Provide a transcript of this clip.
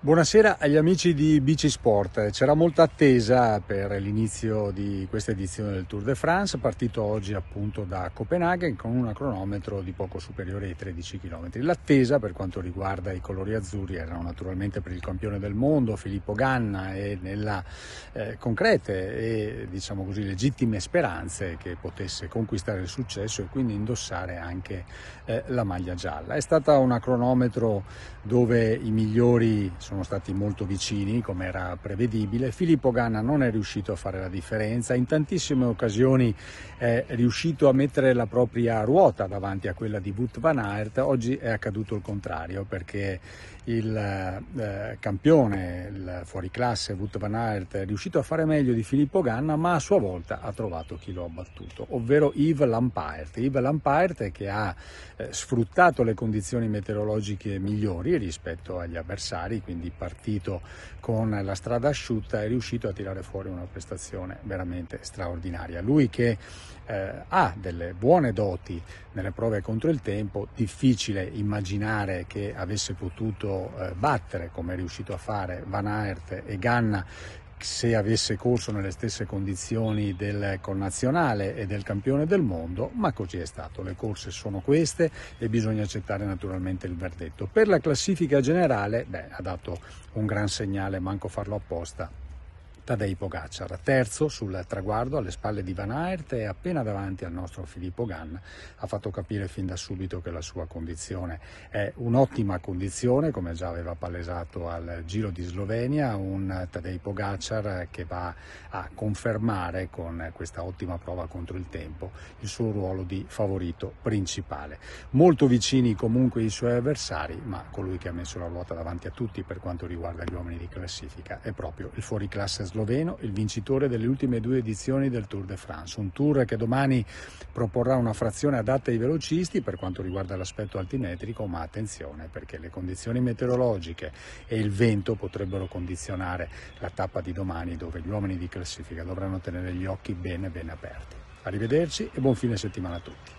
Buonasera agli amici di Bici Sport. C'era molta attesa per l'inizio di questa edizione del Tour de France, partito oggi appunto da Copenaghen con un cronometro di poco superiore ai 13 km. L'attesa per quanto riguarda i colori azzurri erano naturalmente per il campione del mondo Filippo Ganna e nella eh, concrete e diciamo così legittime speranze che potesse conquistare il successo e quindi indossare anche eh, la maglia gialla. È stata una cronometro dove i migliori sono stati molto vicini, come era prevedibile. Filippo Ganna non è riuscito a fare la differenza, in tantissime occasioni è riuscito a mettere la propria ruota davanti a quella di Wout van Aert, oggi è accaduto il contrario perché il eh, campione, il fuoriclasse Wout van Aert è riuscito a fare meglio di Filippo Ganna, ma a sua volta ha trovato chi lo ha battuto, ovvero Yves Lampaert. Yves Lampaert che ha eh, sfruttato le condizioni meteorologiche migliori rispetto agli avversari, quindi partito con la strada asciutta, è riuscito a tirare fuori una prestazione veramente straordinaria. Lui che eh, ha delle buone doti nelle prove contro il tempo, difficile immaginare che avesse potuto eh, battere, come è riuscito a fare Van Aert e Ganna se avesse corso nelle stesse condizioni del connazionale e del campione del mondo, ma così è stato. Le corse sono queste e bisogna accettare naturalmente il verdetto. Per la classifica generale, beh, ha dato un gran segnale, manco farlo apposta, Tadej Pogacar, terzo sul traguardo alle spalle di Van Aert e appena davanti al nostro Filippo Gann ha fatto capire fin da subito che la sua condizione è un'ottima condizione, come già aveva palesato al Giro di Slovenia, un Tadej Pogacar che va a confermare con questa ottima prova contro il tempo il suo ruolo di favorito principale. Molto vicini comunque i suoi avversari, ma colui che ha messo la ruota davanti a tutti per quanto riguarda gli uomini di classifica è proprio il fuoriclasse sloveno sloveno, il vincitore delle ultime due edizioni del Tour de France. Un tour che domani proporrà una frazione adatta ai velocisti per quanto riguarda l'aspetto altimetrico, ma attenzione perché le condizioni meteorologiche e il vento potrebbero condizionare la tappa di domani dove gli uomini di classifica dovranno tenere gli occhi bene bene aperti. Arrivederci e buon fine settimana a tutti.